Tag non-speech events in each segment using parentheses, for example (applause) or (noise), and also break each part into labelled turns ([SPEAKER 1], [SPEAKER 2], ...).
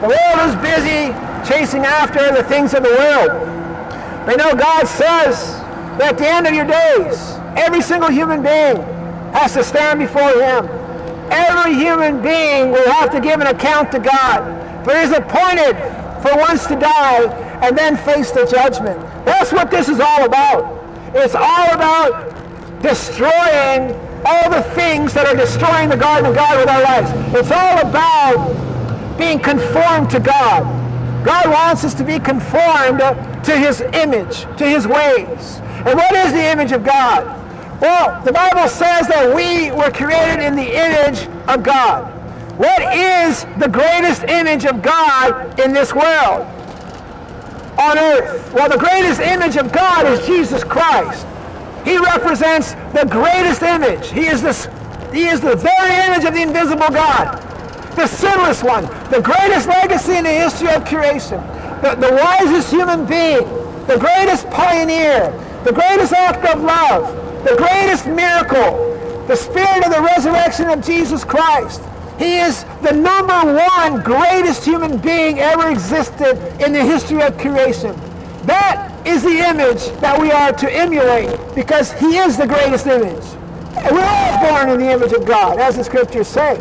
[SPEAKER 1] The world is busy chasing after the things of the world. They know God says that at the end of your days, every single human being has to stand before him. Every human being will have to give an account to God. For it is appointed for once to die and then face the judgment. That's what this is all about. It's all about destroying all the things that are destroying the garden of God with our lives. It's all about being conformed to God. God wants us to be conformed to his image, to his ways. And what is the image of God? Well, the Bible says that we were created in the image of God. What is the greatest image of God in this world? On earth. Well, the greatest image of God is Jesus Christ. He represents the greatest image. He is the, he is the very image of the invisible God, the sinless one, the greatest legacy in the history of creation, the, the wisest human being, the greatest pioneer, the greatest act of love, the greatest miracle, the spirit of the resurrection of Jesus Christ. He is the number one greatest human being ever existed in the history of creation. That is the image that we are to emulate because he is the greatest image. We're all born in the image of God, as the scriptures say.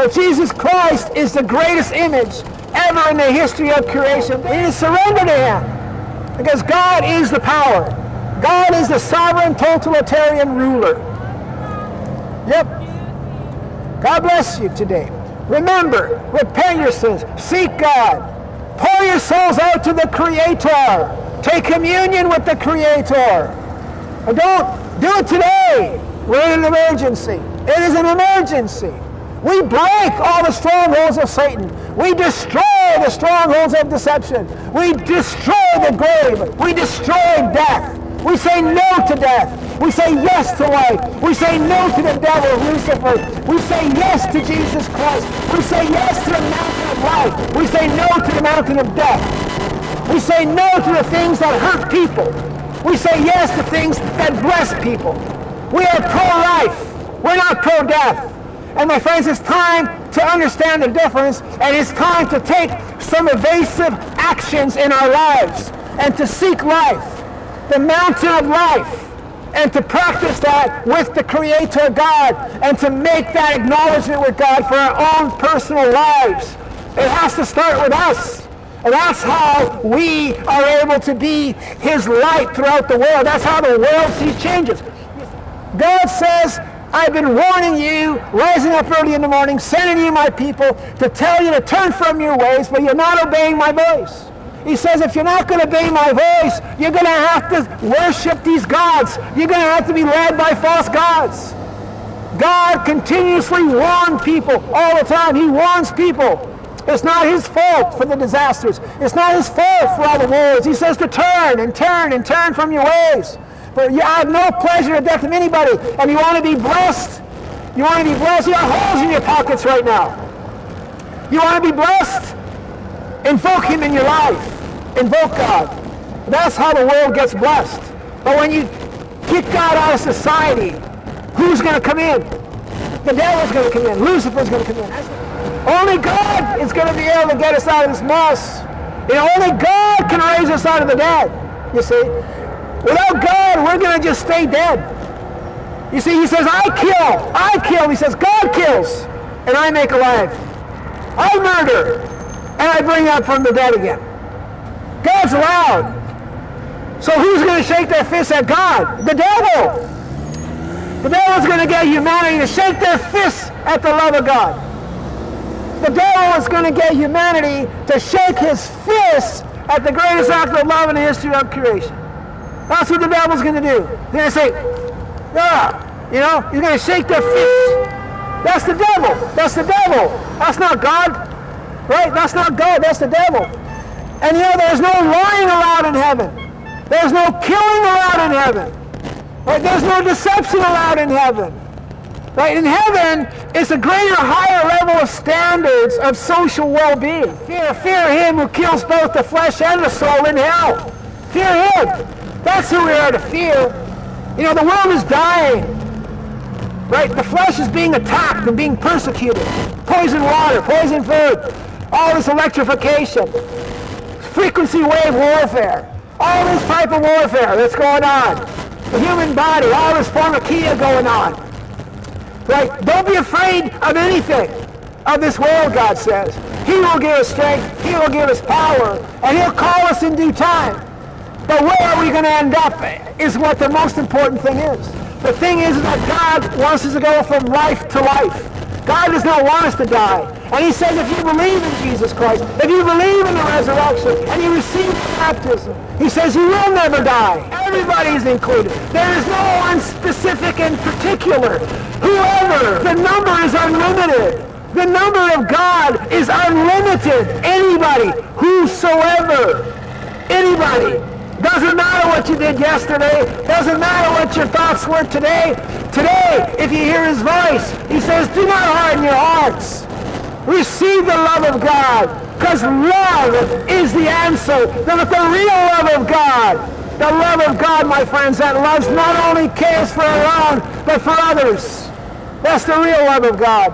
[SPEAKER 1] But Jesus Christ is the greatest image ever in the history of creation. We need to surrender to him because God is the power. God is the sovereign totalitarian ruler. Yep. God bless you today. Remember, repent your sins. Seek God. Pour your souls out to the Creator. Take communion with the Creator. And don't do it today. We're in an emergency. It is an emergency. We break all the strongholds of Satan. We destroy the strongholds of deception. We destroy the grave. We destroy death. We say no to death. We say yes to life. We say no to the devil, Lucifer. We say yes to Jesus Christ. We say yes to the mountain of life. We say no to the mountain of death. We say no to the things that hurt people. We say yes to things that bless people. We are pro-life. We're not pro-death. And my friends, it's time to understand the difference, and it's time to take some evasive actions in our lives and to seek life the mountain of life and to practice that with the Creator God and to make that acknowledgement with God for our own personal lives. It has to start with us. And that's how we are able to be His light throughout the world. That's how the world sees changes. God says, I've been warning you, rising up early in the morning, sending you my people to tell you to turn from your ways, but you're not obeying my voice. He says, if you're not going to obey my voice, you're going to have to worship these gods. You're going to have to be led by false gods. God continuously warns people all the time. He warns people. It's not his fault for the disasters. It's not his fault for all the wars. He says to turn and turn and turn from your ways. For you have no pleasure or death of anybody. And you want to be blessed. You want to be blessed. You have holes in your pockets right now. You want to be blessed? Invoke him in your life. Invoke God. That's how the world gets blessed. But when you kick God out of society, who's going to come in? The devil's going to come in. Lucifer's going to come in. Only God is going to be able to get us out of this mess. You know, only God can raise us out of the dead. You see? Without God, we're going to just stay dead. You see, he says, I kill. I kill. He says, God kills. And I make alive. I murder and I bring up from the dead again. God's allowed. So who's going to shake their fist at God? The devil. The devil's going to get humanity to shake their fists at the love of God. The devil is going to get humanity to shake his fists at the greatest act of love in the history of creation. That's what the devil's going to do. He's going to say, ah, you know, he's going to shake their fists. That's the devil. That's the devil. That's not God. Right? That's not God, that's the devil. And you know, there's no lying allowed in heaven. There's no killing allowed in heaven. Right? There's no deception allowed in heaven. Right? In heaven, it's a greater, higher level of standards of social well-being. Fear, fear him who kills both the flesh and the soul in hell. Fear him. That's who we are to fear. You know, the world is dying. Right? The flesh is being attacked and being persecuted. Poison water, poison food, all this electrification, frequency wave warfare, all this type of warfare that's going on. The human body, all this pharmakeia going on. Right? Don't be afraid of anything of this world, God says. He will give us strength. He will give us power. And he'll call us in due time. But where are we going to end up is what the most important thing is. The thing is that God wants us to go from life to life. God does not want us to die. And he says if you believe in Jesus Christ, if you believe in the resurrection, and you receive baptism, he says you will never die. Everybody is included. There is no one specific and particular. Whoever, the number is unlimited. The number of God is unlimited. Anybody, whosoever, anybody. Doesn't matter what you did yesterday. Doesn't matter what your thoughts were today. Today, if you hear his voice, he says, do not harden your hearts. Receive the love of God. Because love is the answer. The, the real love of God. The love of God, my friends, that loves not only cares for our own, but for others. That's the real love of God.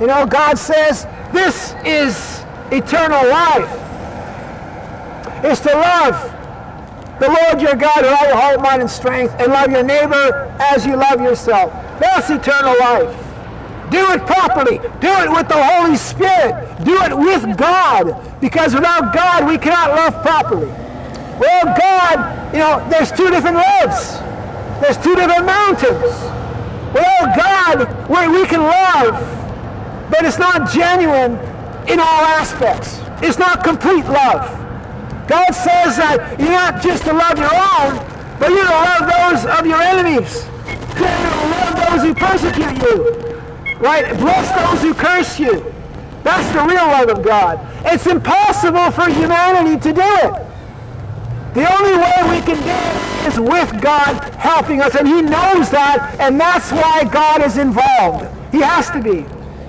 [SPEAKER 1] You know, God says, this is eternal life. It's to love the Lord your God with all your heart, mind, and strength, and love your neighbor as you love yourself. That's eternal life. Do it properly. Do it with the Holy Spirit. Do it with God. Because without God, we cannot love properly. Well, God, you know, there's two different roads. There's two different mountains. Well, God, where we can love, but it's not genuine in all aspects. It's not complete love. God says that you're not just to love your own, but you're to love those of your enemies. You're to love those who persecute you. Right? Bless those who curse you. That's the real love of God. It's impossible for humanity to do it. The only way we can do it is with God helping us, and he knows that, and that's why God is involved. He has to be.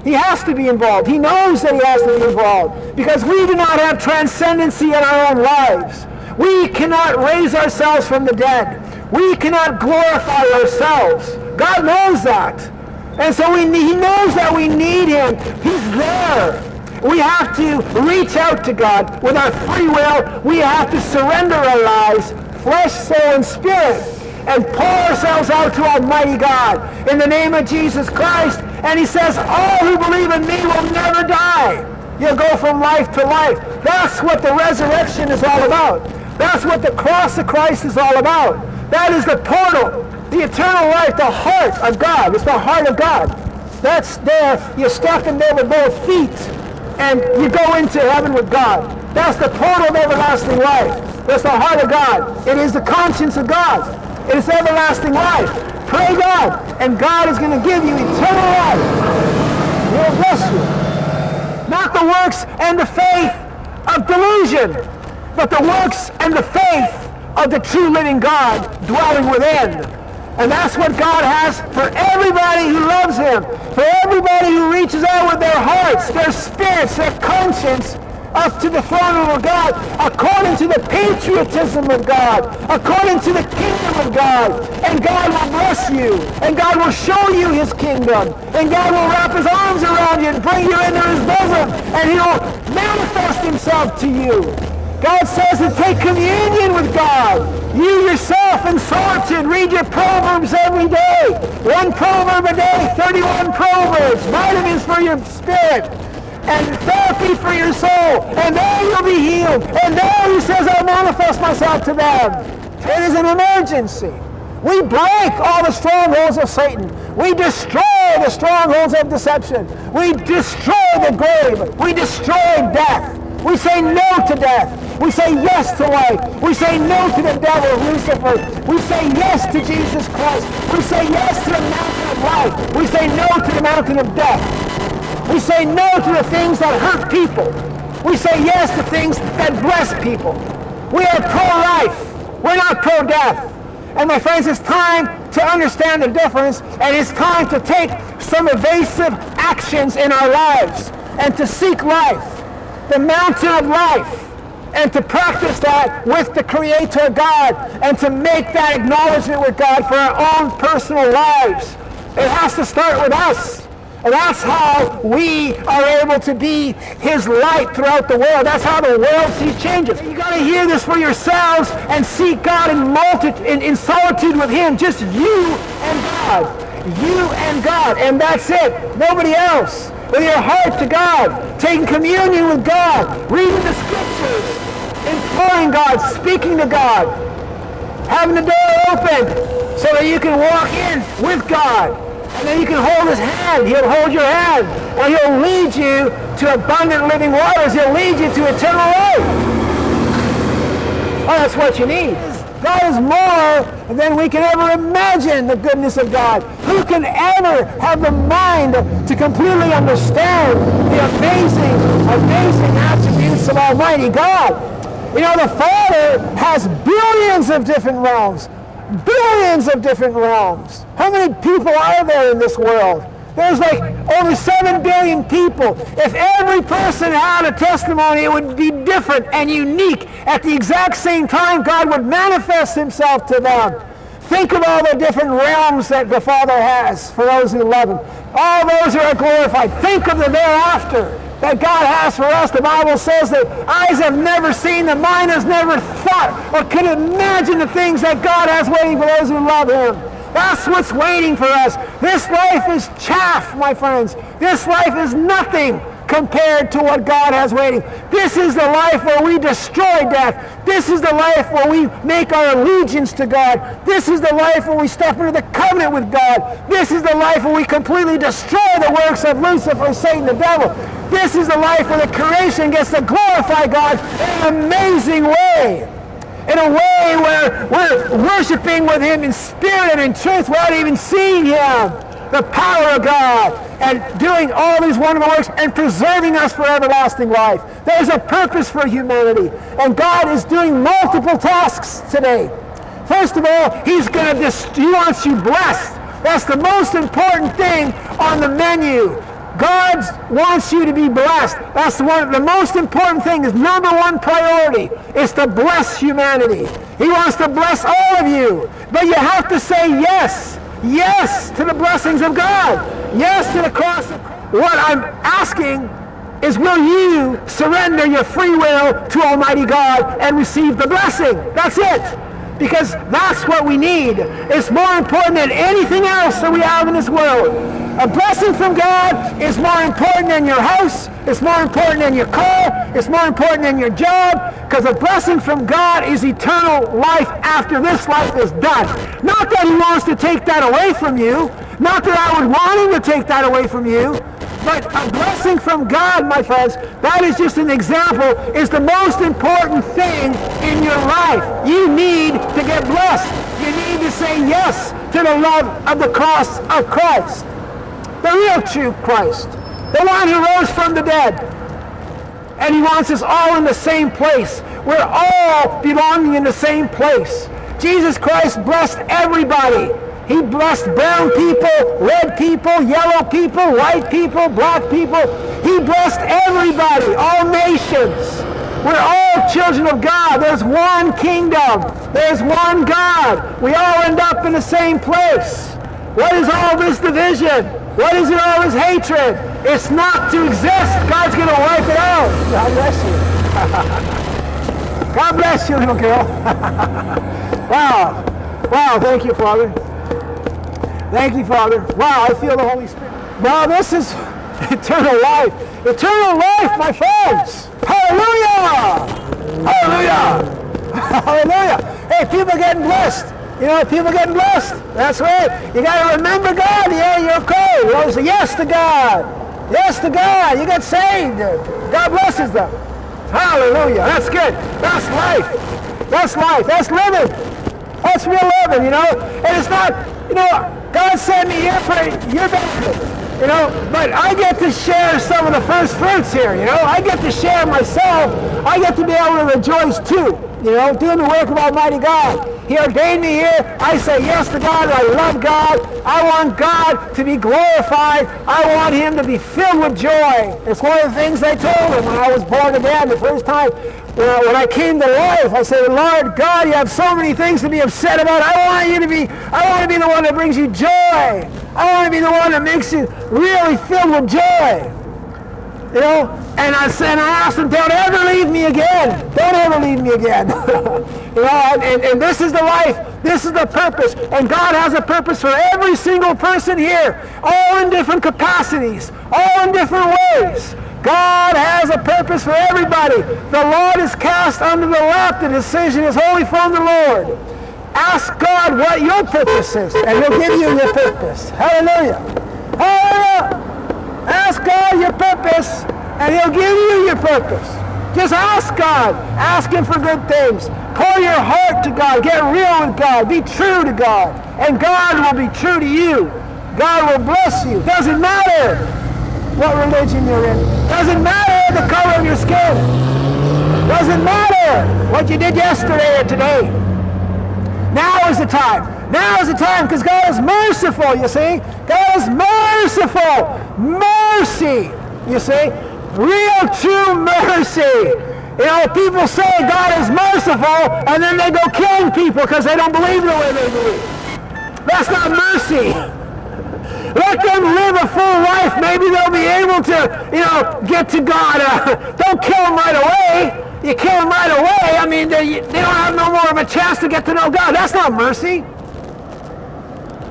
[SPEAKER 1] He has to be involved. He knows that he has to be involved because we do not have transcendency in our own lives. We cannot raise ourselves from the dead. We cannot glorify ourselves. God knows that. And so we, he knows that we need him. He's there. We have to reach out to God with our free will. We have to surrender our lives, flesh, soul, and spirit, and pour ourselves out to Almighty God in the name of Jesus Christ. And he says, all who believe in me will never die. You'll go from life to life. That's what the resurrection is all about. That's what the cross of Christ is all about. That is the portal the eternal life, the heart of God. It's the heart of God. That's there. You step in there with both feet, and you go into heaven with God. That's the portal of everlasting life. That's the heart of God. It is the conscience of God. It is everlasting life. Pray God, and God is going to give you eternal life. He'll bless you. Not the works and the faith of delusion, but the works and the faith of the true living God dwelling within. And that's what God has for everybody who loves him, for everybody who reaches out with their hearts, their spirits, their conscience up to the throne of God, according to the patriotism of God, according to the kingdom of God. And God will bless you, and God will show you his kingdom, and God will wrap his arms around you and bring you into his bosom, and he'll manifest himself to you. God says to take communion with God. You yourself in solitude read your Proverbs every day. One proverb a day, 31 proverbs, vitamins for your spirit, and therapy for your soul. And there you'll be healed. And there he says, I'll manifest myself to them. It is an emergency. We break all the strongholds of Satan. We destroy the strongholds of deception. We destroy the grave. We destroy death. We say no to death. We say yes to life. We say no to the devil, Lucifer. We say yes to Jesus Christ. We say yes to the mountain of life. We say no to the mountain of death. We say no to the things that hurt people. We say yes to things that bless people. We are pro-life. We're not pro-death. And my friends, it's time to understand the difference, and it's time to take some evasive actions in our lives and to seek life the mountain of life and to practice that with the Creator God and to make that acknowledgement with God for our own personal lives. It has to start with us. And that's how we are able to be his light throughout the world. That's how the world sees changes. You got to hear this for yourselves and seek God in, in, in solitude with him. Just you and God. You and God. And that's it. Nobody else. With your heart to God. Taking communion with God. Reading the scriptures. Imploring God. Speaking to God. Having the door open so that you can walk in with God. And then you can hold his hand. He'll hold your hand. And he'll lead you to abundant living waters. He'll lead you to eternal life. Oh, that's what you need. God is more than we can ever imagine the goodness of God. Who can ever have the mind to completely understand the amazing, amazing attributes of Almighty God? You know, the Father has billions of different realms. Billions of different realms. How many people are there in this world? There's like over 7 billion people. If every person had a testimony, it would be different and unique. At the exact same time, God would manifest himself to them. Think of all the different realms that the Father has for those who love him. All those who are glorified. Think of the thereafter that God has for us. The Bible says that eyes have never seen, the mind has never thought or could imagine the things that God has waiting for those who love him. That's what's waiting for us. This life is chaff, my friends. This life is nothing compared to what God has waiting. This is the life where we destroy death. This is the life where we make our allegiance to God. This is the life where we step into the covenant with God. This is the life where we completely destroy the works of Lucifer, Satan, the devil. This is the life where the creation gets to glorify God in an amazing way. In a way where we're worshiping with Him in spirit and in truth without even seeing Him the power of God and doing all these wonderful works and preserving us for everlasting life. There's a purpose for humanity. And God is doing multiple tasks today. First of all, He's going to, just, He wants you blessed. That's the most important thing on the menu. God wants you to be blessed. That's the one. The most important thing is number one priority is to bless humanity. He wants to bless all of you, but you have to say yes. Yes to the blessings of God. Yes to the cross. What I'm asking is will you surrender your free will to Almighty God and receive the blessing? That's it. Because that's what we need. It's more important than anything else that we have in this world. A blessing from God is more important than your house. It's more important than your car. It's more important than your job. Because a blessing from God is eternal life after this life is done. Not that he wants to take that away from you. Not that I would want him to take that away from you. But a blessing from God, my friends, that is just an example, is the most important thing in your life. You need to get blessed. You need to say yes to the love of the cross of Christ. The real true Christ. The one who rose from the dead. And he wants us all in the same place. We're all belonging in the same place. Jesus Christ blessed everybody. He blessed brown people, red people, yellow people, white people, black people. He blessed everybody, all nations. We're all children of God. There's one kingdom. There's one God. We all end up in the same place. What is all this division? What is it all this hatred? It's not to exist. God's going to wipe it out. God bless you. (laughs) God bless you, little girl. (laughs) wow. Wow, thank you, Father. Thank you, Father. Wow, I feel the Holy Spirit. Wow, this is (laughs) eternal life. Eternal life, my friends. Hallelujah. Hallelujah. Hallelujah. Hey, people getting blessed. You know, people getting blessed. That's right. You got to remember God. Yeah, you're okay. You always say yes to God. Yes to God. You got saved. God blesses them. Hallelujah. That's good. That's life. That's life. That's living. That's real living, you know. And it's not, you know, God sent me here for your benefit. You know, but I get to share some of the first fruits here, you know. I get to share myself. I get to be able to rejoice too, you know, doing the work of Almighty God. He ordained me here. I say yes to God. I love God. I want God to be glorified. I want him to be filled with joy. It's one of the things I told him when I was born again the first time. When I came to life, I said, Lord God, you have so many things to be upset about. I want you to be, I want to be the one that brings you joy. I want to be the one that makes you really filled with joy. You know, and I said, I asked him, don't ever leave me again. Don't ever leave me again. (laughs) you know, and, and this is the life. This is the purpose. And God has a purpose for every single person here, all in different capacities, all in different ways. God has a purpose for everybody. The Lord is cast under the lap. The decision is wholly from the Lord. Ask God what your purpose is, and he'll give you your purpose. Hallelujah. Hallelujah. Ask God your purpose, and he'll give you your purpose. Just ask God. Ask him for good things. Pour your heart to God. Get real with God. Be true to God. And God will be true to you. God will bless you. Doesn't matter what religion you're in. Doesn't matter the color of your skin. Doesn't matter what you did yesterday or today. Now is the time. Now is the time because God is merciful, you see. God is merciful. Mercy, you see. Real true mercy. You know, people say God is merciful and then they go killing people because they don't believe the way they believe. That's not mercy. Let them live a full life. Maybe they'll be able to, you know, get to God. Uh, don't kill them right away. You kill them right away. I mean, they, they don't have no more of a chance to get to know God. That's not mercy.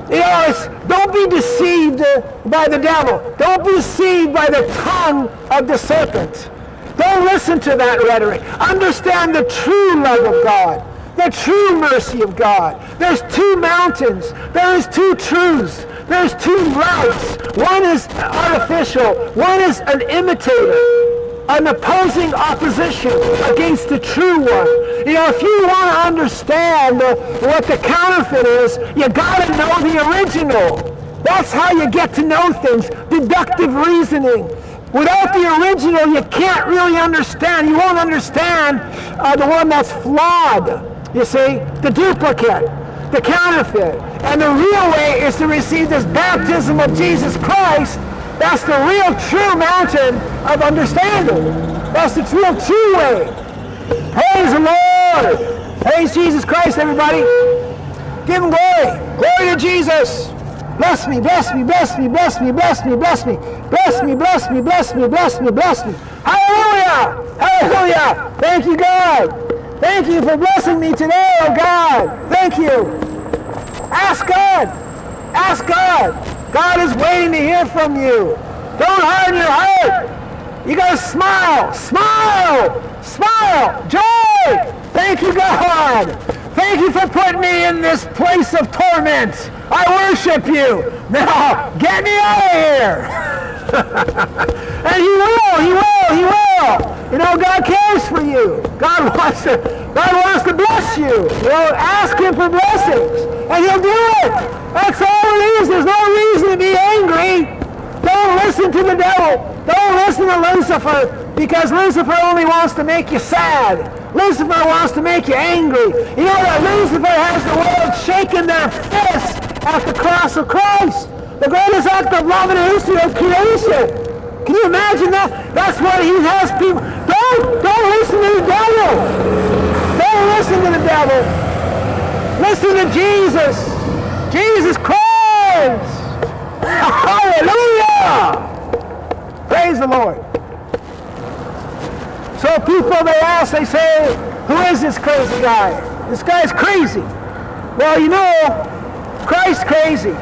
[SPEAKER 1] It's, don't be deceived uh, by the devil. Don't be deceived by the tongue of the serpent. Don't listen to that rhetoric. Understand the true love of God, the true mercy of God. There's two mountains. There is two truths. There's two routes. One is artificial. One is an imitator an opposing opposition against the true one. You know, if you want to understand what the counterfeit is, you got to know the original. That's how you get to know things. Deductive reasoning. Without the original, you can't really understand. You won't understand uh, the one that's flawed, you see, the duplicate, the counterfeit. And the real way is to receive this baptism of Jesus Christ that's the real true mountain of understanding. That's the real true way. Praise the Lord. Praise Jesus Christ, everybody. Give him glory. Glory to Jesus. Bless me, bless me, bless me, bless me, bless me, bless me, bless me, bless me, bless me, bless me, bless me. Hallelujah! Hallelujah! Thank you, God. Thank you for blessing me today, oh God. Thank you. Ask God. Ask God. God is waiting to hear from you. Don't harden your heart. You got to smile. Smile. Smile. Joy. Thank you, God. Thank you for putting me in this place of torment. I worship you. Now, get me out of here. (laughs) and he will, he will, he will. You know, God cares for you. God wants to, God wants to bless you. You know, ask him for blessings, and he'll do it. That's all it is. There's no reason to be angry. Don't listen to the devil. Don't listen to Lucifer, because Lucifer only wants to make you sad. Lucifer wants to make you angry. You know that Lucifer has the world shaking their fists at the cross of Christ. The greatest act of love in the history of creation. Can you imagine that? That's what he has people. Don't, listen to the devil. Don't listen to the devil. Listen to Jesus. Jesus Christ. Hallelujah. Praise the Lord. So people, they ask, they say, who is this crazy guy? This guy's crazy. Well, you know, Christ's crazy,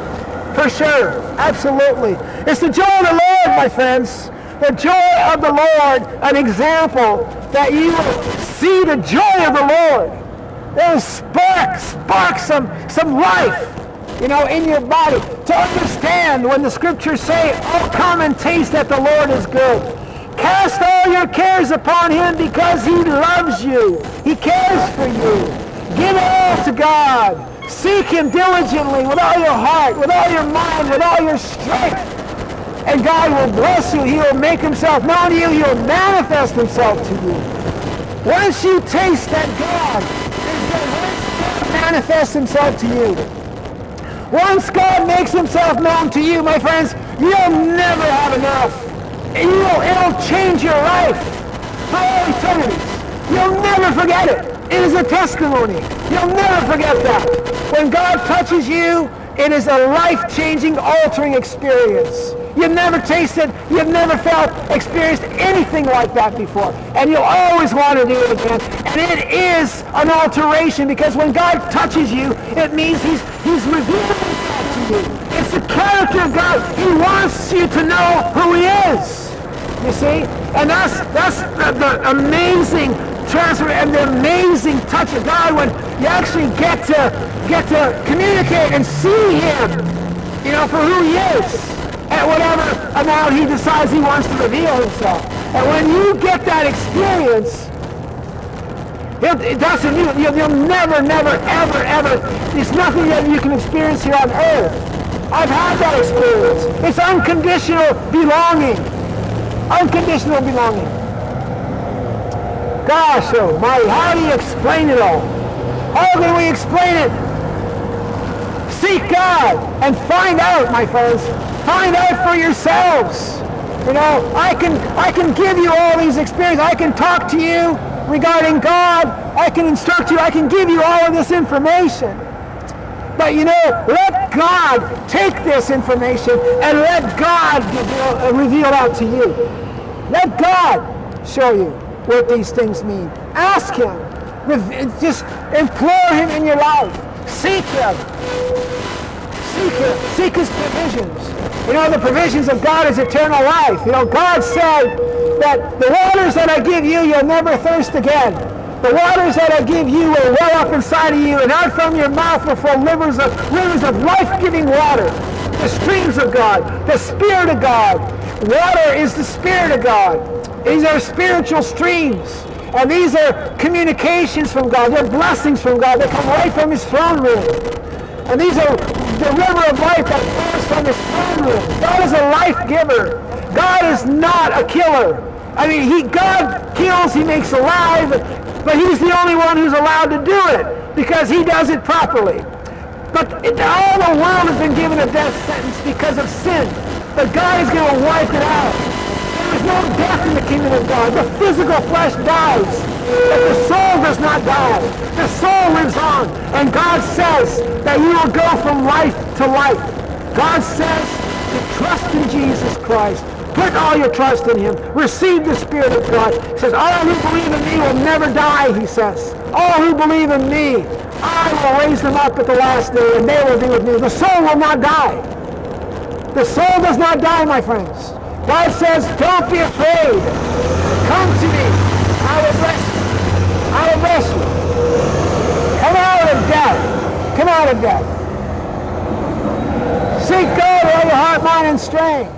[SPEAKER 1] for sure, absolutely. It's the joy of the Lord, my friends. The joy of the Lord, an example that you will see the joy of the Lord. It'll spark, spark some, some life, you know, in your body to understand when the scriptures say, oh, come and taste that the Lord is good. Cast all your cares upon him because he loves you. He cares for you. Give it all to God. Seek him diligently with all your heart, with all your mind, with all your strength. And God will bless you. He will make himself known to you. He will manifest himself to you. Once you taste that God is manifests himself to you, once God makes himself known to you, my friends, you'll never have enough. It'll, it'll change your life for all eternity. You'll never forget it. It is a testimony. You'll never forget that. When God touches you, It is a life-changing, altering experience. You've never tasted, you've never felt, experienced anything like that before. And you'll always want to do it again. And it is an alteration because when God touches you, it means he's, he's revealing himself to you. It's the character of God. He wants you to know who he is. You see? And that's, that's the, the amazing transfer and the amazing touch of God when you actually get to, get to communicate and see him, you know, for who he is at whatever amount he decides he wants to reveal himself. And when you get that experience, it doesn't, you, you'll never, never, ever, ever, there's nothing that you can experience here on earth. I've had that experience. It's unconditional belonging. Unconditional belonging. Gosh oh my, how do you explain it all? How can we explain it? Seek God and find out, my friends. Find out for yourselves. You know, I can, I can give you all these experiences. I can talk to you regarding God. I can instruct you. I can give you all of this information. But you know, let God take this information and let God reveal, uh, out to you. Let God show you what these things mean. Ask Him. Just implore Him in your life. Seek Him. Seek Him. Seek His provisions. You know, the provisions of God is eternal life. You know, God said that the waters that I give you, you'll never thirst again. The waters that I give you will well up inside of you, and out from your mouth will flow rivers of, rivers of life-giving water. The streams of God, the Spirit of God. Water is the Spirit of God. These are spiritual streams. And these are communications from God. They're blessings from God. They come right from His throne room. And these are the river of life that flows from His throne room. God is a life giver. God is not a killer. I mean, he, God kills, He makes alive, but He's the only one who's allowed to do it because He does it properly. But it, all the world has been given a death sentence because of sin. But God is going to wipe it out. There is no death in the kingdom of God. The physical flesh dies, but the soul does not die. The soul lives on. And God says that you will go from life to life. God says to trust in Jesus Christ. Put all your trust in him. Receive the Spirit of God. He says, all who believe in me will never die, he says. All who believe in me, I will raise them up at the last day, and they will be with me. The soul will not die. The soul does not die, my friends. God says, don't be afraid. Come to me. I will bless you. Come out of death. Come out of death. Seek God with all your heart, mind, and strength.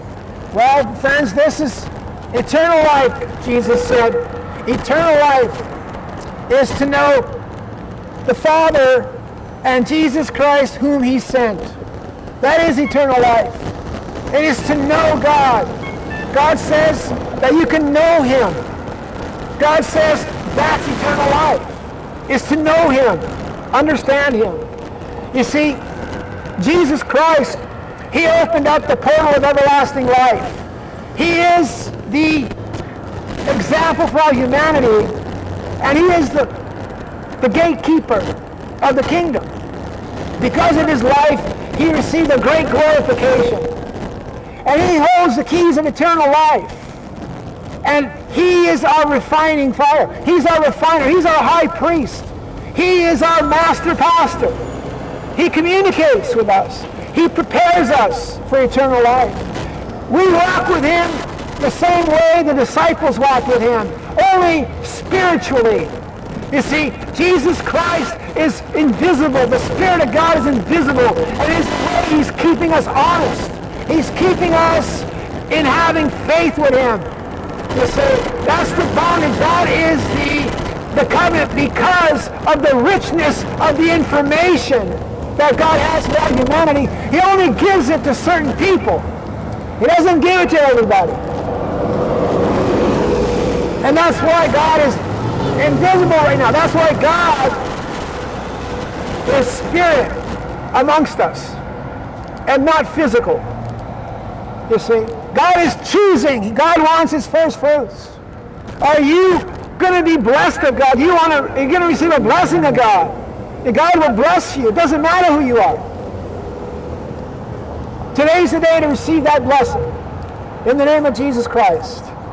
[SPEAKER 1] Well, friends, this is eternal life, Jesus said. Eternal life is to know the Father and Jesus Christ whom he sent. That is eternal life. It is to know God. God says that you can know him. God says that's eternal life. Is to know him, understand him. You see, Jesus Christ, he opened up the portal of everlasting life. He is the example for all humanity, and he is the, the gatekeeper of the kingdom. Because of his life, he received a great glorification. And he holds the keys of eternal life. And he is our refining fire. He's our refiner. He's our high priest. He is our master pastor. He communicates with us. He prepares us for eternal life. We walk with him the same way the disciples walked with him, only spiritually. You see, Jesus Christ is invisible. The Spirit of God is invisible. And his he's keeping us honest. He's keeping us in having faith with him. You see, that's the bondage. That is the, the covenant because of the richness of the information that God has for humanity. He only gives it to certain people. He doesn't give it to everybody. And that's why God is invisible right now. That's why God is spirit amongst us and not physical. You see, God is choosing. God wants his first fruits. Are you going to be blessed of God? You want to, you're going to receive a blessing of God. And God will bless you. It doesn't matter who you are. Today's the day to receive that blessing. In the name of Jesus Christ.